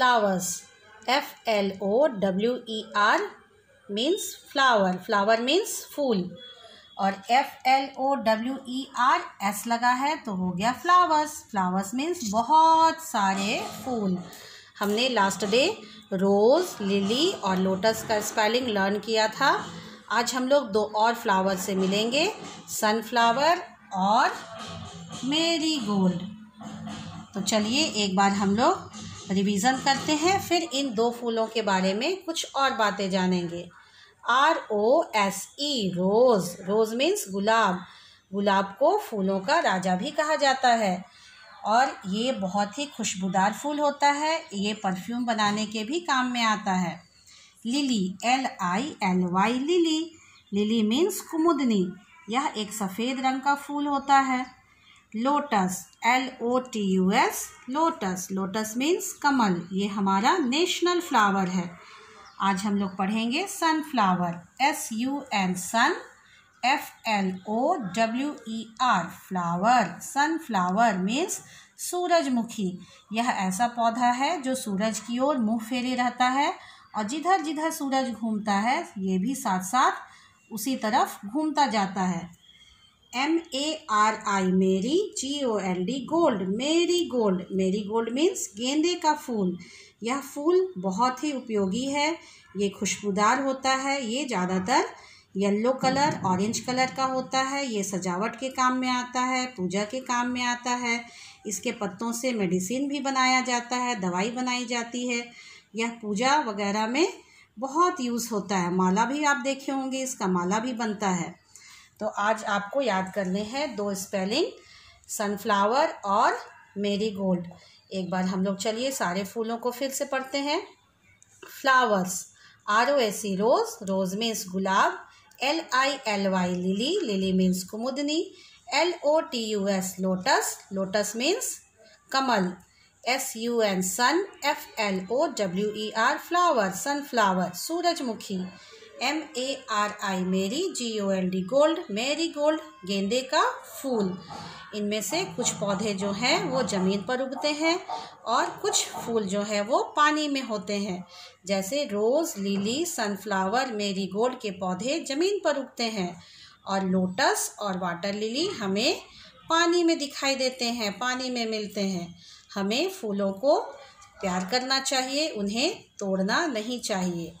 flowers. F l o w e r means flower. Flower means फूल. और F L O W E R S लगा है तो हो गया फ्लावर्स फ्लावर्स मीन्स बहुत सारे फूल. हमने लास्ट डे रोज़ लिली और लोटस का स्पेलिंग लर्न किया था. आज हम लोग दो और फ्लावर से मिलेंगे. सनफ्लावर और मेरी गोल्ड तो चलिए एक बार हम लोग रिवीजन करते हैं, फिर इन दो फूलों के बारे में कुछ और बातें जानेंगे। R O S E rose. Rose means गुलाब। गुलाब को फूलों का राजा भी कहा जाता है। और ये बहुत ही खुशबूदार फूल होता है। ये परफ्यूम बनाने के भी काम में आता है। Lily L I L Y lily. Lily means कुमुदनी। यह एक सफ़ेद रंग का फूल होता है। Lotus L O T U S lotus lotus means कमल. ये हमारा नेशनल फ्लावर है. आज हम लोग पढ़ेंगे sunflower S U N sun F L O W E R flower sunflower means सूरजमुखी. यह ऐसा पौधा है जो सूरज की ओर मुँह फेरे रहता है और जिधर जिधर सूरज घूमता है, ये भी साथ साथ उसी तरफ़ घूमता जाता है। M A R I mari G O L D gold marigold marigold means गेंदे का फूल। यह फूल बहुत ही उपयोगी है। ये खुशबूदार होता है। ये ज़्यादातर येलो कलर ऑरेंज कलर का होता है। ये सजावट के काम में आता है, पूजा के काम में आता है। इसके पत्तों से मेडिसिन भी बनाया जाता है, दवाई बनाई जाती है। यह पूजा वगैरह में बहुत यूज़ होता है। माला भी आप देखे होंगे, इसका माला भी बनता है। तो आज आपको याद करने हैं दो स्पेलिंग सनफ्लावर और मेरी गोल्ड एक बार हम लोग चलिए सारे फूलों को फिर से पढ़ते हैं. Flowers R O S C rose rose means gulab L I L Y lily lily means कुमुदनी L O T U S lotus lotus means कमल S U N sun F L O W E R flower sunflower सूरजमुखी. M A R I mari G O L D gold marigold गेंदे का फूल। इनमें से कुछ पौधे जो हैं, वो ज़मीन पर उगते हैं और कुछ फूल जो है, वो पानी में होते हैं। जैसे rose lily sunflower marigold के पौधे ज़मीन पर उगते हैं और लोटस और वाटर लिली हमें पानी में दिखाई देते हैं, पानी में मिलते हैं। हमें फूलों को प्यार करना चाहिए, उन्हें तोड़ना नहीं चाहिए।